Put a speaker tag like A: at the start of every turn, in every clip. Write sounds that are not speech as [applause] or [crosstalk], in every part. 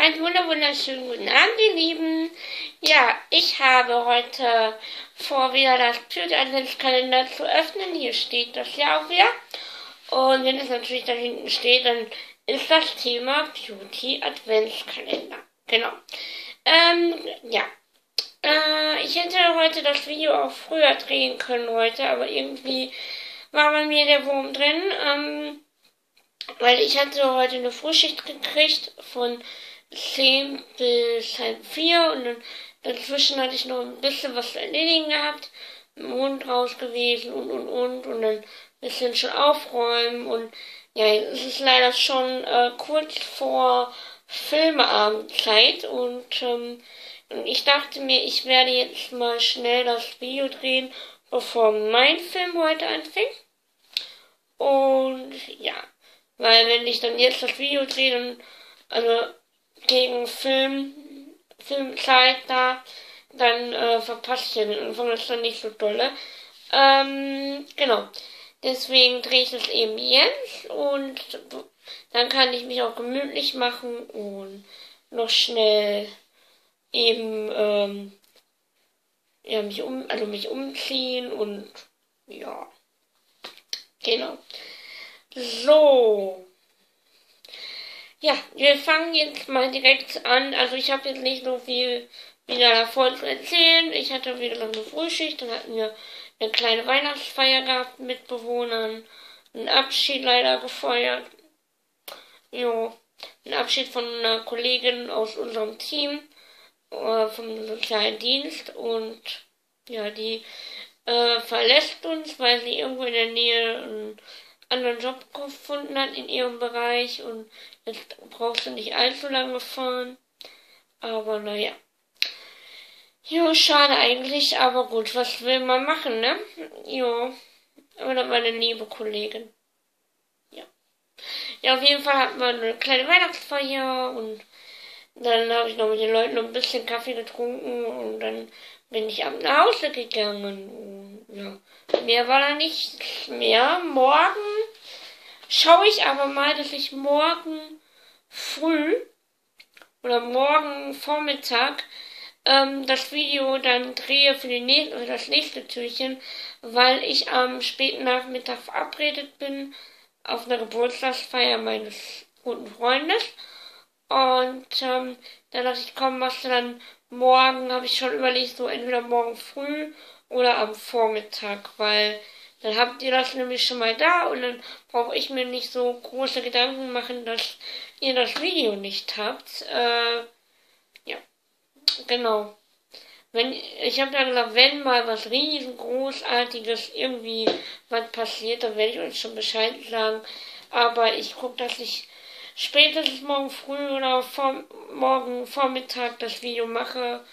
A: Einen wunderschönen guten Abend, ihr Lieben. Ja, ich habe heute vor, wieder das Adventskalender zu öffnen. Hier steht das ja auch wieder. Und wenn es natürlich da hinten steht, dann ist das Thema Beauty Adventskalender. Genau. Ähm, ja. Äh, ich hätte heute das Video auch früher drehen können heute, aber irgendwie war bei mir der Wurm drin. Ähm, weil ich hatte heute eine Frühschicht gekriegt von 10 bis halb 4 und dann dazwischen hatte ich noch ein bisschen was zu erledigen gehabt, Mond raus gewesen und und und und dann ein bisschen schon aufräumen und ja, es ist leider schon äh, kurz vor Filmeabendzeit und, ähm, und ich dachte mir, ich werde jetzt mal schnell das Video drehen, bevor mein Film heute anfängt. Und ja, weil wenn ich dann jetzt das Video drehe, dann, also gegen Film, Filmzeit da, dann äh, verpasse ich ja den Anfang, das ist dann nicht so dolle. Ähm, genau. Deswegen drehe ich das eben jetzt und dann kann ich mich auch gemütlich machen und noch schnell eben ähm, ja, mich um, also mich umziehen und ja. Genau. So. Ja, wir fangen jetzt mal direkt an. Also ich habe jetzt nicht so viel wieder davor zu erzählen. Ich hatte wieder noch eine Frühschicht, dann hatten wir eine kleine Weihnachtsfeier gehabt mit Bewohnern, einen Abschied leider gefeuert. Jo, ein Abschied von einer Kollegin aus unserem Team, äh, vom sozialen Dienst und ja, die äh, verlässt uns, weil sie irgendwo in der Nähe einen anderen Job gefunden hat in ihrem Bereich und jetzt braucht sie nicht allzu lange fahren. Aber naja. Jo, schade eigentlich, aber gut, was will man machen, ne? Jo. Oder meine liebe Kollegin. Ja. Ja, auf jeden Fall hatten wir eine kleine Weihnachtsfeier und dann habe ich noch mit den Leuten noch ein bisschen Kaffee getrunken und dann bin ich ab nach Hause gegangen. Ja, mehr war da nichts mehr. Morgen schaue ich aber mal, dass ich morgen früh oder morgen Vormittag ähm, das Video dann drehe für, die nächste, für das nächste Türchen, weil ich am späten Nachmittag verabredet bin auf einer Geburtstagsfeier meines guten Freundes. Und ähm, dann dachte ich, komm, machst du dann morgen, habe ich schon überlegt, so entweder morgen früh oder am Vormittag, weil dann habt ihr das nämlich schon mal da und dann brauche ich mir nicht so große Gedanken machen, dass ihr das Video nicht habt. Äh, ja, genau. Wenn, ich habe ja gesagt, wenn mal was riesengroßartiges irgendwie was passiert, dann werde ich euch schon Bescheid sagen. Aber ich gucke, dass ich spätestens morgen früh oder vor, morgen Vormittag das Video mache.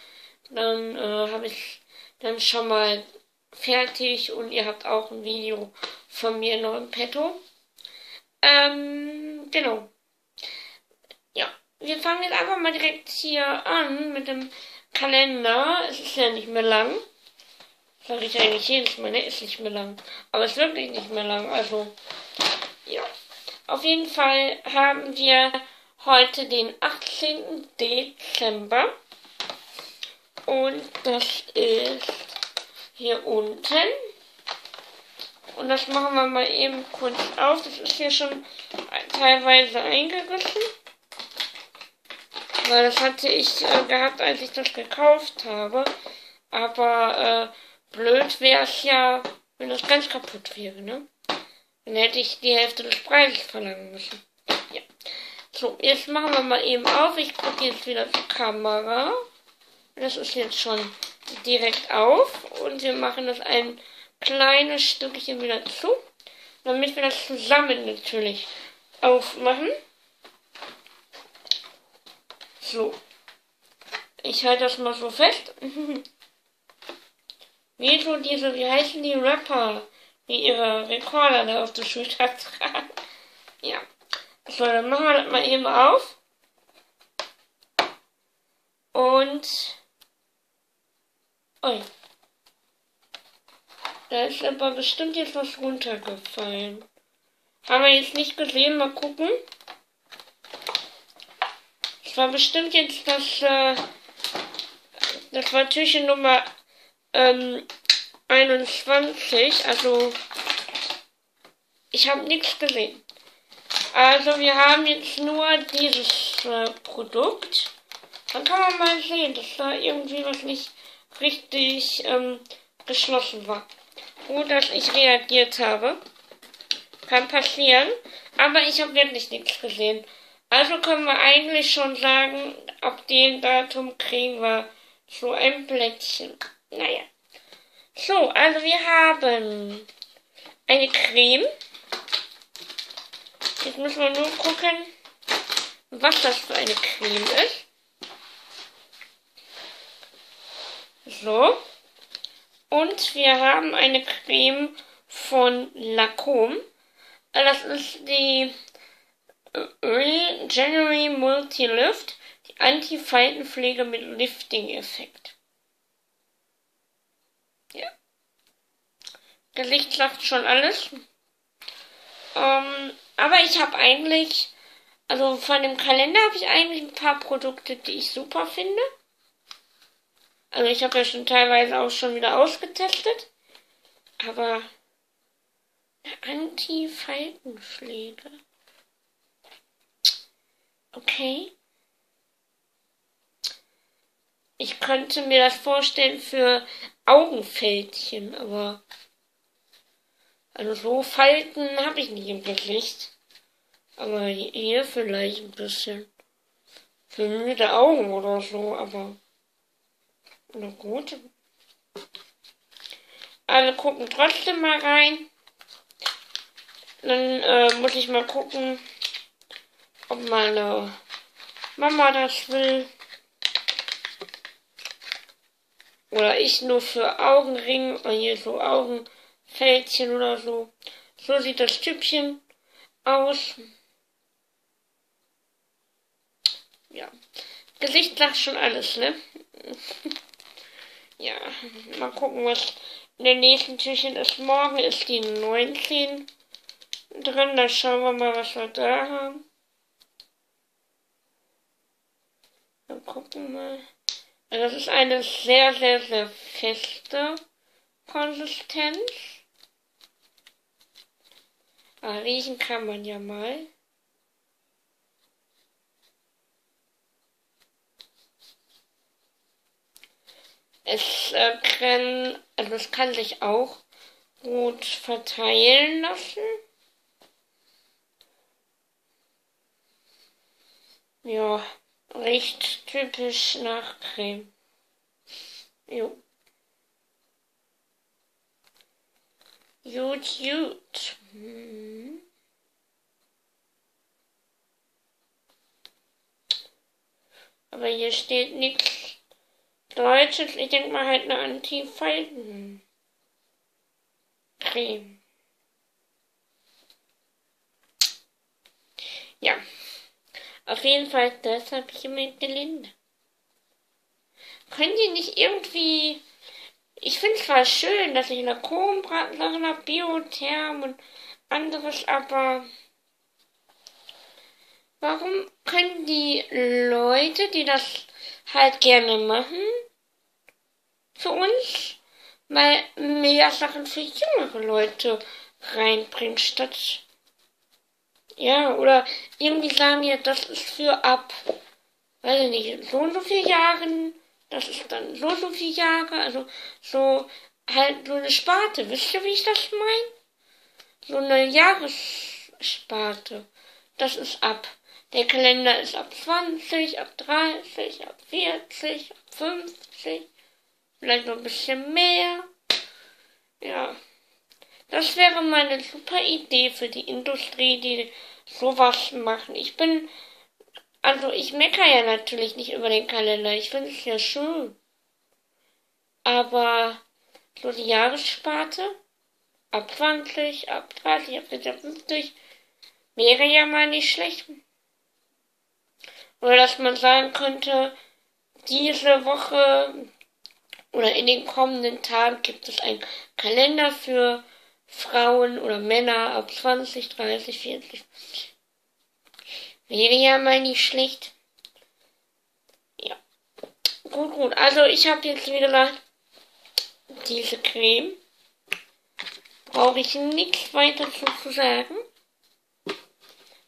A: Dann äh, habe ich dann schon mal fertig und ihr habt auch ein Video von mir noch im Petto. Ähm, genau. Ja, wir fangen jetzt einfach mal direkt hier an mit dem Kalender. Es ist ja nicht mehr lang. Sage ich eigentlich jedes Mal, ne? Ist nicht mehr lang. Aber es ist wirklich nicht mehr lang. Also, ja. Auf jeden Fall haben wir heute den 18. Dezember. Und das ist hier unten. Und das machen wir mal eben kurz auf. Das ist hier schon teilweise eingerissen. Weil das hatte ich äh, gehabt, als ich das gekauft habe. Aber äh, blöd wäre es ja, wenn das ganz kaputt wäre, ne? Dann hätte ich die Hälfte des Preises verlangen müssen. Ja. So, jetzt machen wir mal eben auf. Ich gucke jetzt wieder zur Kamera. Das ist jetzt schon direkt auf und wir machen das ein kleines Stückchen wieder zu, damit wir das zusammen natürlich aufmachen. So. Ich halte das mal so fest. [laughs] wie diese, wie heißen die Rapper, die ihre Rekorder da auf der Schulter tragen. Ja. So, dann machen wir das mal eben auf. Und Ui. Da ist aber bestimmt jetzt was runtergefallen. Haben wir jetzt nicht gesehen. Mal gucken. Das war bestimmt jetzt das, äh, das war Türchen Nummer ähm, 21. Also, ich habe nichts gesehen. Also, wir haben jetzt nur dieses äh, Produkt. Dann kann man mal sehen, dass da irgendwie was nicht richtig ähm, geschlossen war. Gut, dass ich reagiert habe. Kann passieren. Aber ich habe wirklich nichts gesehen. Also können wir eigentlich schon sagen, ab dem Datum kriegen wir so ein Plätzchen. Naja. So, also wir haben eine Creme. Jetzt müssen wir nur gucken, was das für eine Creme ist. So. Und wir haben eine Creme von Lacombe. Das ist die Regenerate Multi-Lift, die Anti-Faltenpflege mit Lifting-Effekt. Ja. Gesicht sagt schon alles. Ähm, aber ich habe eigentlich, also von dem Kalender habe ich eigentlich ein paar Produkte, die ich super finde. Also ich habe ja schon teilweise auch schon wieder ausgetestet. Aber Anti-Faltenpflege. Okay. Ich könnte mir das vorstellen für Augenfältchen, aber also so Falten habe ich nicht im Gesicht. Aber hier vielleicht ein bisschen. Für müde Augen oder so, aber na gut. Also gucken trotzdem mal rein. Dann äh, muss ich mal gucken, ob meine Mama das will. Oder ich nur für Augenring oder hier so Augenfältchen oder so. So sieht das Typchen aus. Ja. Gesicht sagt schon alles, ne? [laughs] ja. Mal gucken, was in der nächsten Türchen ist. Morgen ist die 19 drin. Da schauen wir mal, was wir da haben. Dann gucken wir mal. Also das ist eine sehr, sehr, sehr feste Konsistenz. Aber riechen kann man ja mal. Es äh, kann, also es kann sich auch gut verteilen lassen. Ja. Riecht typisch nach Creme. Jo. Gut, gut. Hm. Aber hier steht nichts Deutsches. Ich denke mal halt eine Anti-Falten. Creme. Ja. Auf jeden Fall, das habe ich immer Gelinde. Können die nicht irgendwie. Ich finde zwar schön, dass ich eine Kohlenbratensachen habe, Biotherm und anderes, aber warum können die Leute, die das halt gerne machen, für uns mal mehr Sachen für jüngere Leute reinbringen, statt ja, oder irgendwie sagen wir, das ist für ab, weiß ich nicht, so und so viele Jahren, das ist dann so und so viele Jahre, also so halt so eine Sparte. Wisst ihr, wie ich das meine? So eine Jahressparte. Das ist ab. Der Kalender ist ab 20, ab 30, ab 40, ab 50, vielleicht noch ein bisschen mehr. Ja. Das wäre mal eine super Idee für die Industrie, die sowas machen. Ich bin, also ich meckere ja natürlich nicht über den Kalender. Ich finde es ja schön. Aber so die Jahressparte, ab 20, ab 30, ab 40, ab 50, wäre ja mal nicht schlecht. Oder dass man sagen könnte, diese Woche oder in den kommenden Tagen gibt es einen Kalender für Frauen oder Männer ab 20, 30, 40. Wäre ja mal nicht schlecht. Gut, gut. Also ich habe jetzt wie gesagt diese Creme. Brauche ich nichts weiter zu sagen.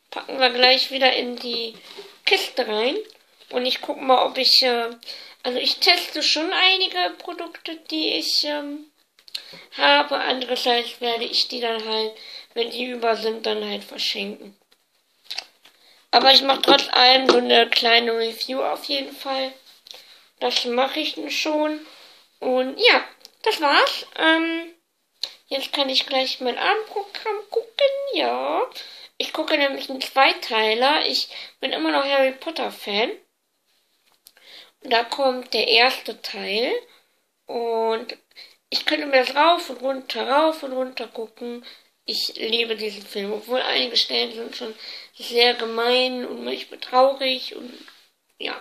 A: Packen wir gleich wieder in die Kiste rein. Und ich gucke mal, ob ich... Äh, also ich teste schon einige Produkte, die ich ähm, habe. Andererseits werde ich die dann halt, wenn die über sind, dann halt verschenken. Aber ich mache trotz allem so eine kleine Review auf jeden Fall. Das mache ich schon. Und ja, das war's. Ähm, jetzt kann ich gleich mein Abendprogramm gucken. Ja. Ich gucke nämlich einen Zweiteiler. Ich bin immer noch Harry Potter Fan. Und da kommt der erste Teil. Und ich mir das rauf und runter, rauf und runter gucken. Ich liebe diesen Film, obwohl einige Stellen sind schon sehr gemein und manchmal traurig und ja.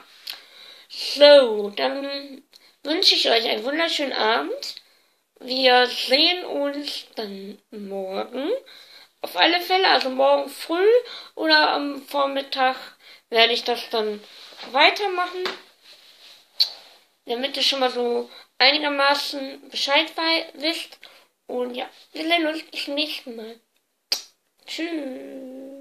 A: So, dann wünsche ich euch einen wunderschönen Abend. Wir sehen uns dann morgen. Auf alle Fälle, also morgen früh oder am Vormittag werde ich das dann weitermachen. Damit ihr schon mal so einigermaßen Bescheid wisst. Und ja, wir sehen uns bis zum nächsten Mal. Tschüss.